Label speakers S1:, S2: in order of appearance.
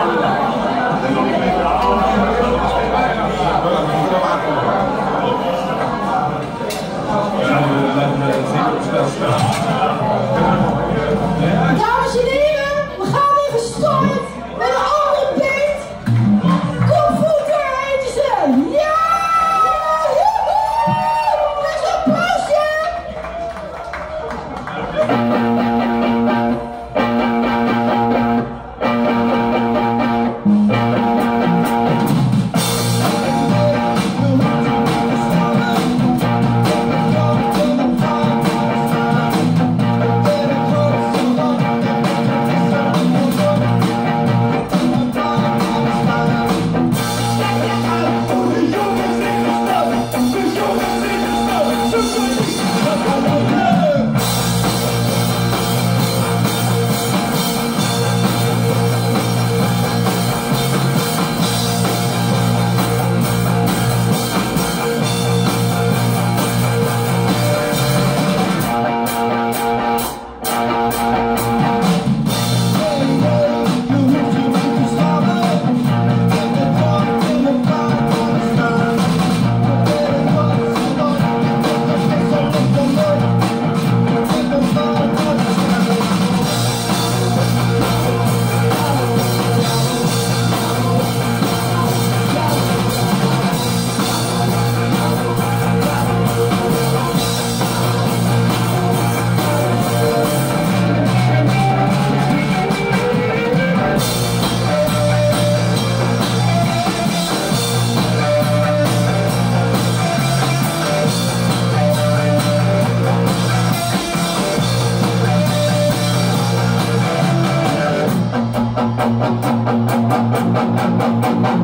S1: 감사합니다.